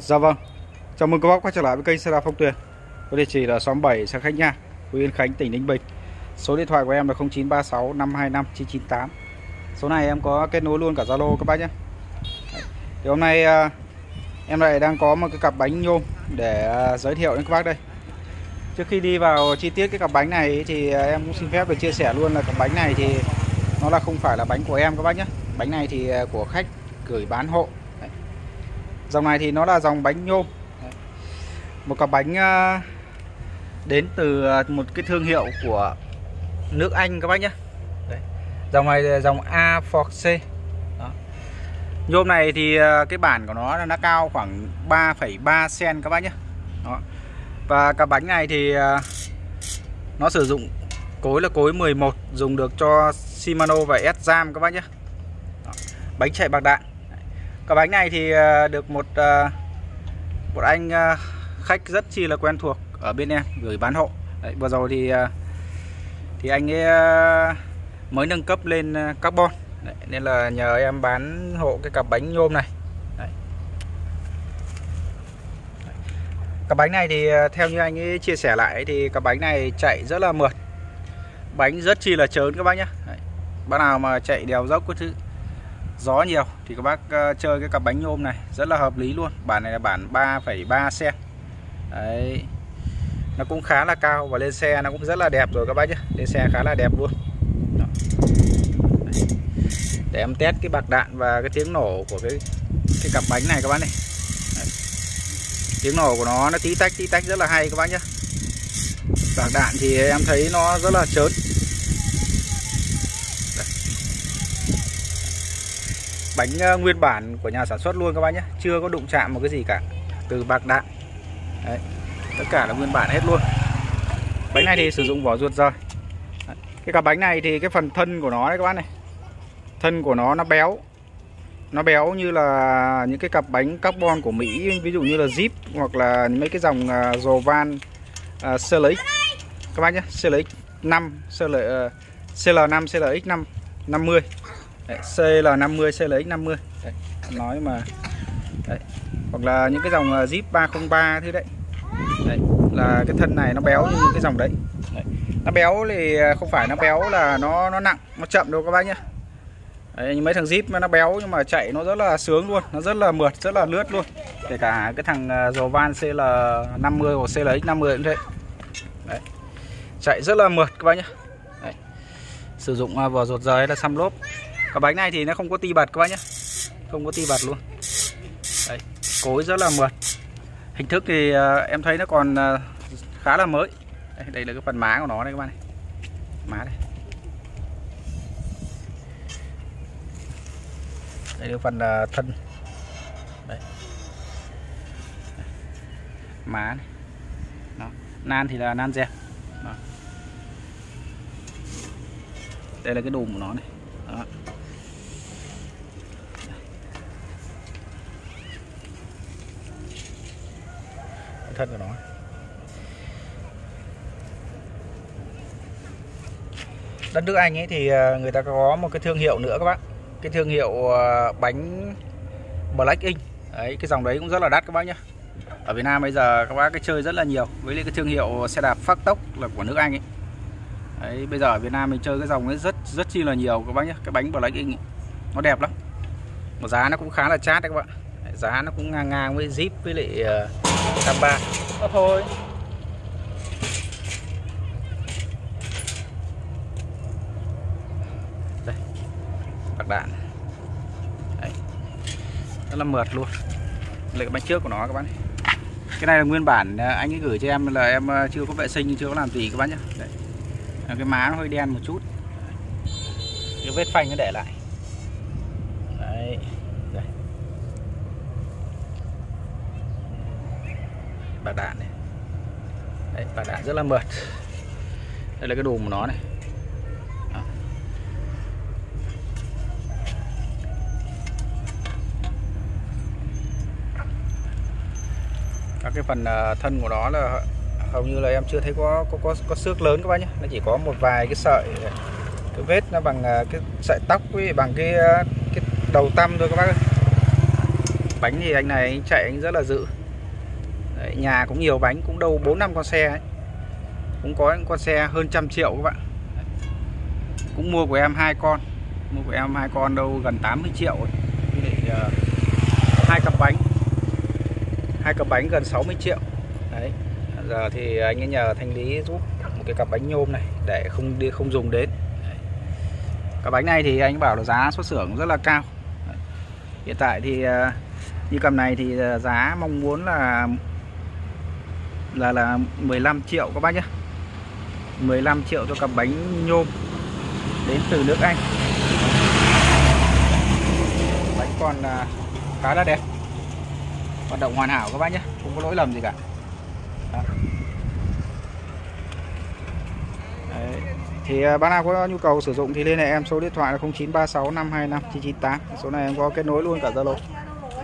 Dạ vâng. Chào mừng các bác quay trở lại với kênh xe đạp Phong Tuyền. Có địa chỉ là xóm 7 xã Khánh Nha, huyện Yên Khánh, tỉnh Ninh Bình. Số điện thoại của em là 0936 525 998 Số này em có kết nối luôn cả Zalo các bác nhé. Thì hôm nay à, em lại đang có một cái cặp bánh nhôm để à, giới thiệu đến các bác đây. Trước khi đi vào chi tiết cái cặp bánh này thì à, em cũng xin phép được chia sẻ luôn là cặp bánh này thì nó là không phải là bánh của em các bác nhé. Bánh này thì của khách gửi bán hộ. Dòng này thì nó là dòng bánh nhôm Một cặp bánh à, đến từ à, một cái thương hiệu của nước Anh các bác nhé Đấy. Dòng này là dòng A4C Đó. Nhôm này thì à, cái bản của nó nó cao khoảng 3,3 cm các bác nhé Đó. Và cặp bánh này thì nó sử dụng cối là cối 11 dùng được cho Shimano và S-Jam các bác nhé Đó. Bánh chạy bạc đạn cái bánh này thì ờ, được một ờ, một anh ờ, khách rất chi là quen thuộc ở bên em gửi bán hộ. Đấy, vừa rồi thì thì anh ấy mới nâng cấp lên carbon Đấy, nên là nhờ em bán hộ cái cặp bánh nhôm này. Đấy. Cặp bánh này thì theo như anh ấy chia sẻ lại thì cặp bánh này chạy rất là mượt. Bánh rất chi là trớn các bác nhé. Bác nào mà chạy đèo dốc cái thứ gió nhiều thì các bác ờ, chơi cái cặp bánh nhôm này rất là hợp lý luôn. Bản này là bản 3,3 cm đấy. Nó cũng khá là cao và lên xe nó cũng rất là đẹp rồi các bác nhé. Lên xe khá là đẹp luôn. Đó. để em test cái bạc đạn và cái tiếng nổ của cái cái cặp bánh này các bác này. Đấy. tiếng nổ của nó nó tí tách tí tách rất là hay các bác nhé. Bạc đạn thì em thấy nó rất là chớn bánh ờ, nguyên bản của nhà sản xuất luôn các bác nhé. Chưa có đụng chạm một cái gì cả. Từ bạc đạn. Đấy. tất cả là nguyên bản hết luôn. Bánh này thì sử dụng vỏ ruột rời cái cặp bánh này thì cái phần thân của nó đấy các bác này. Thân của nó nó béo. Nó béo như là những cái cặp bánh carbon của Mỹ ví dụ như là Jeep hoặc là mấy cái dòng uh, van à, uh, CLX các bác nhé CLX 5 CL, uh, CL5 CLX 5 50 Đấy, CL50 CLX50 đấy, nói mà đấy. hoặc là những cái dòng à, Jeep 303 thứ đấy. đấy là cái thân này nó béo như cái dòng đấy. đấy nó béo thì không phải nó béo là nó nó nặng nó chậm đâu các bác nhé đấy, như mấy thằng Jeep nó béo nhưng mà chạy nó rất là sướng luôn nó rất là mượt rất là lướt luôn kể cả cái thằng à, Jovan CL50 hoặc CLX50 cũng thế đấy. chạy rất là mượt các bác nhé đấy. sử dụng à, vỏ ruột rời là xăm lốp cái bánh này thì nó không có ti bật các bác nhé. Không có ti bật luôn. Đấy, cối rất là mượt. Hình thức thì uh, em thấy nó còn uh, khá là mới. Đây, đây là cái phần má của nó đây các bạn này. Má đây đây là phần uh, thân. Đây. má này. Đó. nan thì là nan dẹp. Đây là cái đùm của nó này. Đó. Thân của nó. Đất nước Anh ấy thì à, người ta có một cái thương hiệu nữa các bác. Cái thương hiệu à, bánh Black Ink. Đấy, cái dòng đấy cũng rất là đắt các bác nhá. ở Việt Nam bây giờ các bác cái chơi rất là nhiều. Với lại cái thương hiệu xe đạp phát tốc là của nước Anh ấy. Đấy, bây giờ ở Việt Nam mình chơi cái dòng ấy rất rất chi là nhiều các bác nhé cái bánh Black Ink ấy. nó đẹp lắm. Mà giá nó cũng khá là chát đấy các bạn giá nó cũng ngang ngang với Jeep với lại à, uh, Tam ba Đó thôi. Đây Bạc đạn Đấy. Rất là mượt luôn. Đây cái bánh trước của nó các bạn Cái này là nguyên bản à, anh ấy gửi cho em là em à, chưa có vệ sinh chưa có làm gì các bác nhé. Đấy. Cái má nó hơi đen một chút. Cái vết phanh nó để lại. Đấy bạc đạn này Đấy, và đạn rất là mượt. Đây là cái đùm của nó này. Các cái phần à, thân của nó là hầu như là em chưa thấy có có có, có xước lớn các bác nhé. Nó chỉ có một vài cái sợi cái vết nó bằng à, cái sợi tóc với bằng cái à, cái đầu tăm thôi các bác ơi. Bánh thì anh này anh chạy anh rất là dự. Đấy, nhà cũng nhiều bánh cũng đâu bốn năm con xe ấy. cũng có những con xe hơn trăm triệu các bạn. Cũng mua của em hai con. Mua của em hai con đâu gần 80 triệu rồi để uh, hai cặp bánh. Hai cặp bánh gần 60 triệu. Đấy giờ thì anh ấy nhờ thanh lý giúp một cái cặp bánh nhôm này để không đi không dùng đến. Đấy. cặp bánh này thì anh bảo là giá xuất xưởng rất là cao. Đấy. hiện tại thì uh, như cặp này thì ờ, giá mong muốn là là là 15 triệu các bác nhé. 15 triệu cho cặp bánh nhôm đến từ nước Anh. Bánh còn là khá là đẹp. Hoạt động hoàn hảo các bác nhé, không có lỗi lầm gì cả. Đó. Đấy. thì à, bác nào có nhu cầu sử dụng thì liên hệ em số điện thoại là 0936 525 998 số này em có kết nối luôn cả Zalo.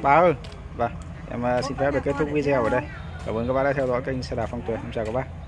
Bá ơi. Vâng em à, xin phép được kết thúc video ở đây cảm ơn các bác đã theo dõi kênh xe đạp phong tuyền. Em chào các bác.